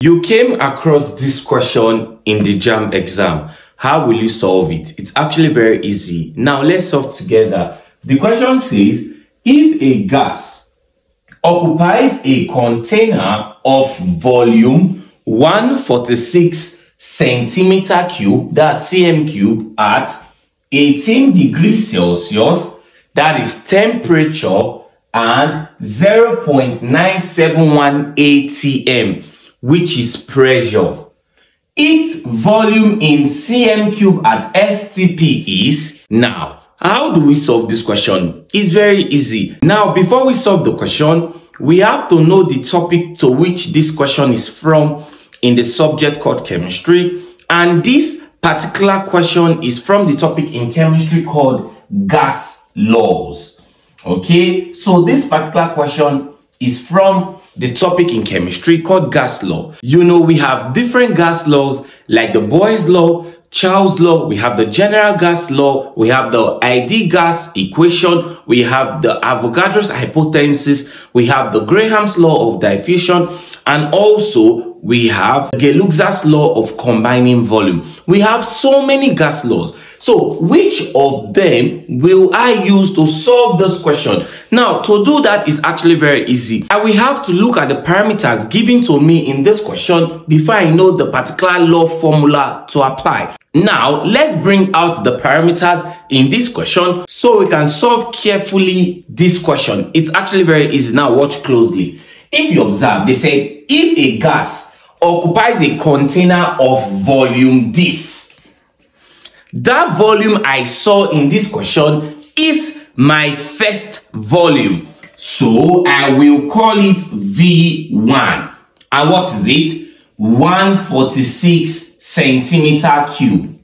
You came across this question in the JAMB exam. How will you solve it? It's actually very easy. Now let's solve together. The question says, if a gas occupies a container of volume 146 centimeter cube, that's cm cube, at 18 degrees Celsius, that is temperature, and 0.971 atm, which is pressure. Its volume in cm cube at STP is now. How do we solve this question? It's very easy. Now, before we solve the question, we have to know the topic to which this question is from in the subject called chemistry. And this particular question is from the topic in chemistry called gas laws. Okay, so this particular question is from the topic in chemistry called gas law. You know, we have different gas laws like the Boyle's law, Charles law, we have the general gas law, we have the ideal gas equation, we have the Avogadro's hypothesis, we have the Graham's law of diffusion, and also we have Gay-Lussac's law of combining volume. We have so many gas laws. So which of them will I use to solve this question? Now, to do that is actually very easy. I will have to look at the parameters given to me in this question before I know the particular law formula to apply. Now, let's bring out the parameters in this question so we can solve carefully this question. It's actually very easy. Now, watch closely. If you observe, they said if a gas occupies a container of volume this, that volume I saw in this question is my first volume. So I will call it V1. And what is it? 146 centimeter cube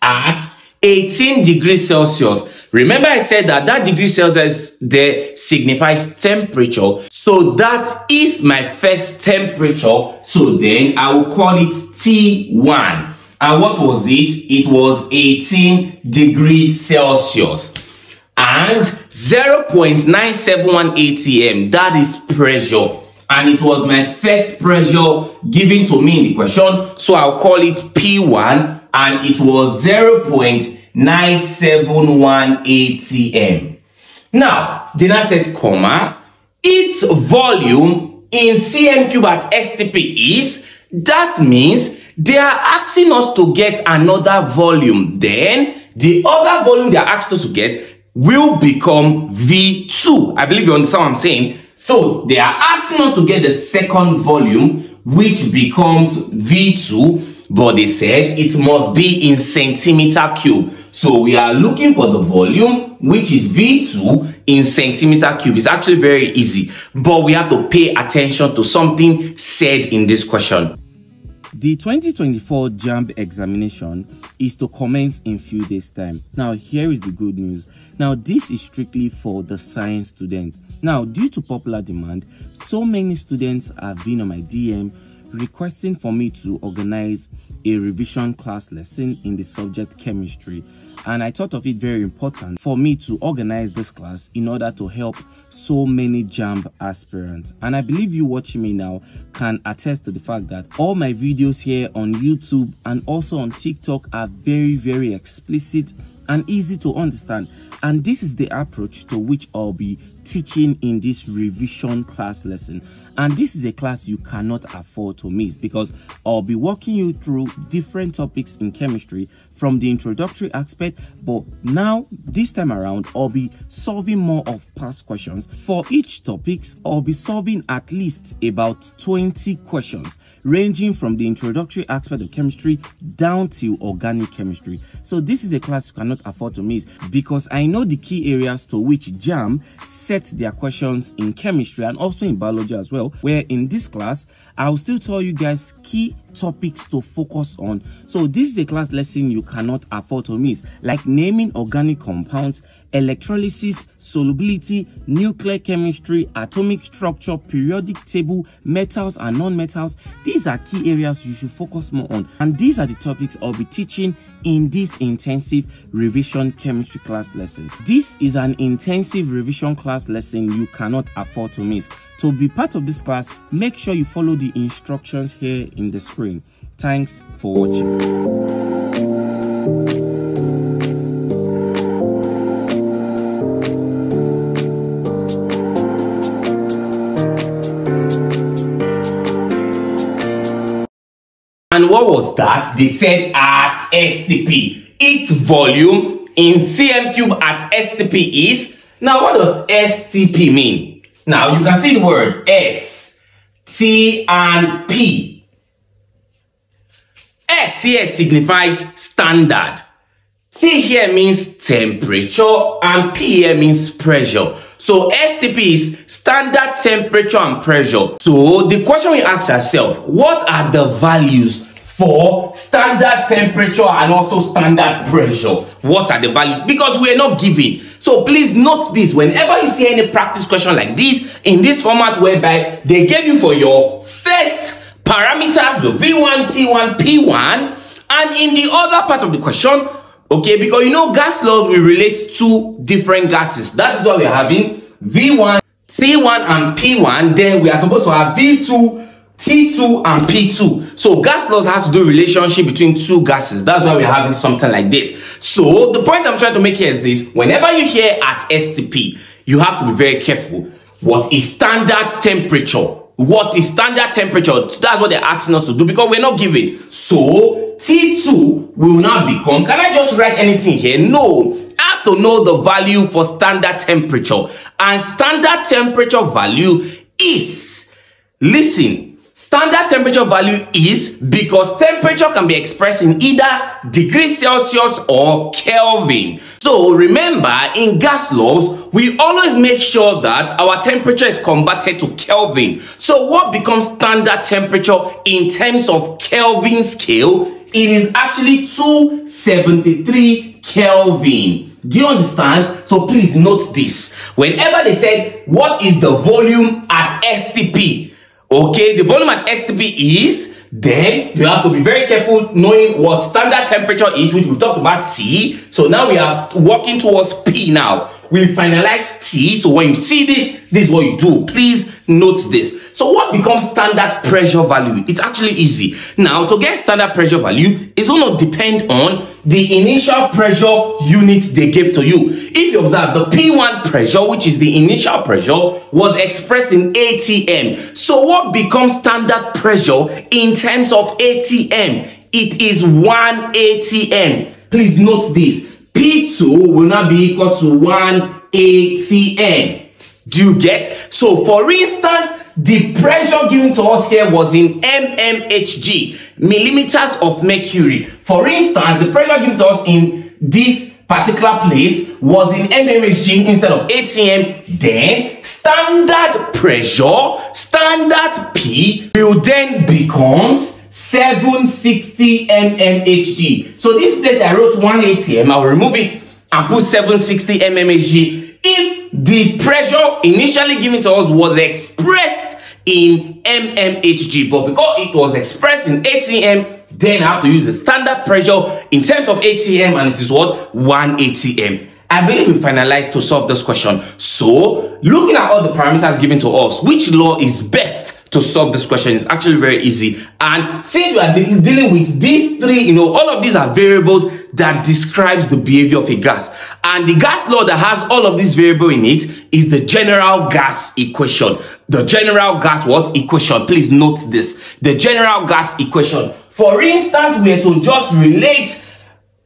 at 18 degrees Celsius. Remember I said that that degree Celsius there signifies temperature. So that is my first temperature. So then I will call it T1. And what was it? It was 18 degrees Celsius. And 0.971 atm, that is pressure. And it was my first pressure given to me in the question. So I'll call it P1 and it was 0.971 atm. Now, then I said, comma, its volume in cm cube at STP is, that means they are asking us to get another volume. Then the other volume they are asking us to get will become V2. I believe you understand what I'm saying. So they are asking us to get the second volume, which becomes V2, but they said it must be in centimeter cube. So we are looking for the volume, which is V2 in centimeter cube. It's actually very easy, but we have to pay attention to something said in this question. The 2024 JAMB examination is to commence in few days time. Now here is the good news. Now this is strictly for the science student. Now due to popular demand, so many students have been on my DM requesting for me to organize a revision class lesson in the subject chemistry and I thought of it very important for me to organize this class in order to help so many JAMB aspirants. And I believe you watching me now can attest to the fact that all my videos here on YouTube and also on TikTok are very, very explicit and easy to understand. And this is the approach to which I'll be teaching in this revision class lesson. And this is a class you cannot afford to miss because I'll be walking you through different topics in chemistry from the introductory aspect. But now, this time around, I'll be solving more of past questions. For each topics, I'll be solving at least about 20 questions, ranging from the introductory aspect of chemistry down to organic chemistry. So this is a class you cannot afford to miss because I know the key areas to which JAMB set their questions in chemistry and also in biology as well, where in this class, I'll still tell you guys key topics to focus on. So this is a class lesson you cannot afford to miss, like naming organic compounds, electrolysis, solubility, nuclear chemistry, atomic structure, periodic table, metals and non-metals. These are key areas you should focus more on. And these are the topics I'll be teaching in this intensive revision chemistry class lesson. This is an intensive revision class lesson you cannot afford to miss. To be part of this class, make sure you follow the instructions here in the screen. Thanks for watching. And what was that? They said at STP. Its volume in cm cube at STP is. Now, what does STP mean? Now, you can see the word S, T, and P. S here signifies standard. T here means temperature and P here means pressure. So STP is standard temperature and pressure. So the question we ask ourselves, what are the values for standard temperature and also standard pressure? What are the values? Because we're not giving. So please note this, whenever you see any practice question like this, in this format whereby they gave you for your first parameters, the V1, T1, P1, and in the other part of the question, Okay, because you know gas laws will relate to different gases. That is why we're having V1, T1, and P1. Then we are supposed to have V2, T2, and P2. So gas laws has to do relationship between two gases. That's why we're having something like this. So the point I'm trying to make here is this. Whenever you hear at STP, you have to be very careful. What is standard temperature? What is standard temperature? That's what they're asking us to do because we're not giving. So T2 will now become, can I just write anything here? No, I have to know the value for standard temperature. And standard temperature value is, listen, Standard temperature value is because temperature can be expressed in either degrees Celsius or Kelvin. So remember, in gas laws, we always make sure that our temperature is converted to Kelvin. So what becomes standard temperature in terms of Kelvin scale? It is actually 273 Kelvin. Do you understand? So please note this. Whenever they said, what is the volume at STP? Okay, the volume at STP is, then you have to be very careful knowing what standard temperature is, which we've talked about T. So now we are working towards P now. We finalize T. So when you see this, this is what you do. Please note this. So what becomes standard pressure value? It's actually easy. Now, to get standard pressure value, it's going to depend on the initial pressure unit they gave to you. If you observe, the P1 pressure, which is the initial pressure, was expressed in ATM. So what becomes standard pressure in terms of ATM? It is 1 ATM. Please note this. P2 will not be equal to 1 ATM. Do you get? So, for instance, the pressure given to us here was in mmHg, millimeters of mercury. For instance, the pressure given to us in this particular place was in mmHg instead of ATM. Then, standard pressure, standard P, will then becomes 760 mmHg. So this place I wrote 1 ATM, I'll remove it and put 760 mmHg. If the pressure initially given to us was expressed in mmHg, but because it was expressed in ATM, then I have to use the standard pressure in terms of ATM and it is what? 1 ATM. I believe we finalized to solve this question. So, looking at all the parameters given to us, which law is best to solve this question is actually very easy. And since we are de dealing with these three, you know, all of these are variables that describes the behavior of a gas. And the gas law that has all of these variable in it is the general gas equation. The general gas what equation? Please note this. The general gas equation. For instance, we are to just relate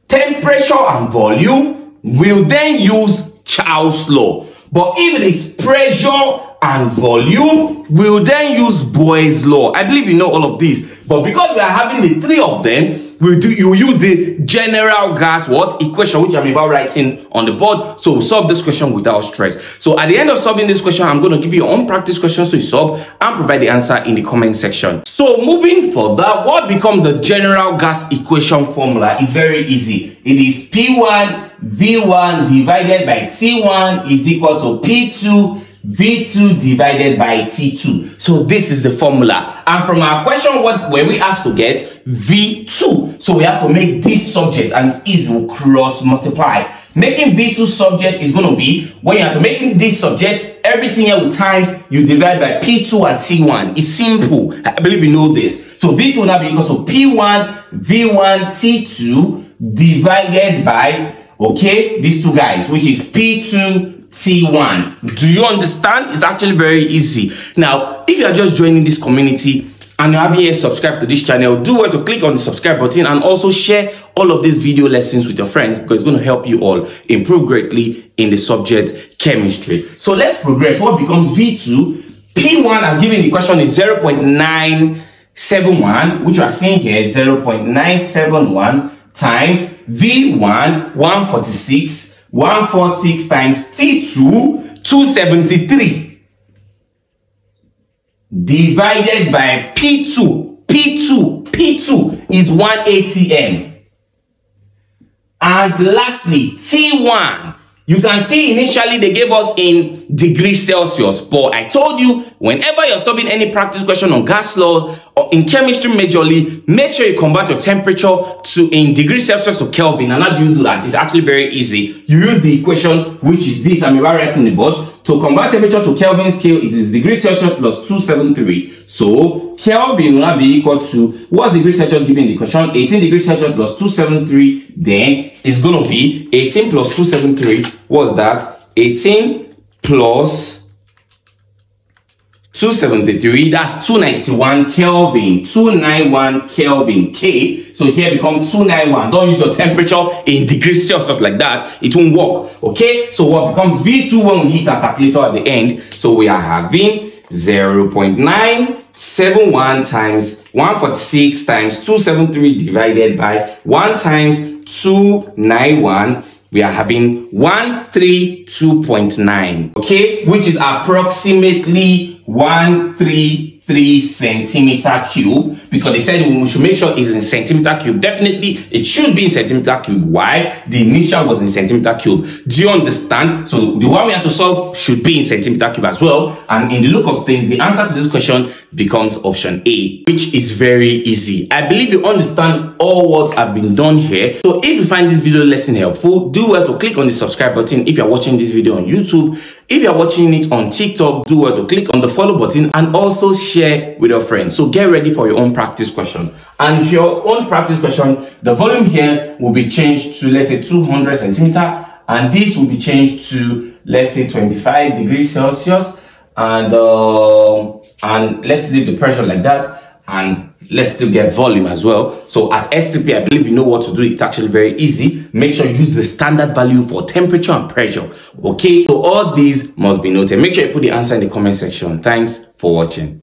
temperature and volume, we'll then use Charles law. But if it is pressure and volume, we'll then use Boyle's law. I believe you know all of these. But because we are having the three of them, we do you use the general gas what equation which I'm about writing on the board. So we'll solve this question without stress. So at the end of solving this question, I'm going to give you own practice questions to solve and provide the answer in the comment section. So moving further, what becomes the general gas equation formula is very easy. It is P1 V1 divided by T1 is equal to P2 V2 divided by T2. So this is the formula. And from our question, what were we asked to get? V2. So we have to make this subject and it's easy, to cross multiply. Making V2 subject is going to be when you have to making this subject, everything here with times, you divide by P2 and T1. It's simple. I believe you know this. So V2 will now be equal to P1, V1, T2 divided by, okay, these two guys, which is P2, T1. Do you understand? It's actually very easy. Now, if you are just joining this community, and you haven't yet subscribed to this channel, do well to click on the subscribe button and also share all of these video lessons with your friends because it's going to help you all improve greatly in the subject chemistry. So let's progress. What becomes V2? P1 as given the question is 0.971, which you are seeing here is 0.971 times V1, 146, 146 times T2, 273 divided by P2. P2, P2 is 1 atm. And lastly, T1 you can see initially they gave us in degrees Celsius, but I told you whenever you're solving any practice question on gas law or in chemistry majorly, make sure you convert your temperature to in degrees Celsius to Kelvin. And how do you do that? It's actually very easy. You use the equation, which is this, I'm writing the board. To convert temperature to Kelvin scale, it is degrees Celsius plus 273. So Kelvin will not be equal to what's degrees Celsius given the question? 18 degrees Celsius plus 273. Then it's to be 18 plus 273 was that 18 plus 273 that's 291 kelvin. 291 kelvin k. So here become 291 don't use your temperature in degrees celsius like that. It won't work okay? So what becomes v2 when we hit our calculator at the end? So we are having 0 0.971 times 146 times 273 divided by 1 times 291 we are having 132.9 okay? Which is approximately 133 centimeter cube because they said we should make sure it's in centimeter cube definitely it should be in centimeter cube why the initial was in centimeter cube do you understand so the one we have to solve should be in centimeter cube as well and in the look of things the answer to this question becomes option A, which is very easy. I believe you understand all what have been done here. So if you find this video lesson helpful, do well to click on the subscribe button if you're watching this video on YouTube. If you're watching it on TikTok, do well to click on the follow button and also share with your friends. So get ready for your own practice question. And your own practice question, the volume here will be changed to let's say 200 centimeter and this will be changed to let's say 25 degrees Celsius and uh, and let's leave the pressure like that and let's still get volume as well. So at stp i believe you know what to do. It's actually very easy. Make sure you use the standard value for temperature and pressure okay? So all these must be noted. Make sure you put the answer in the comment section. Thanks for watching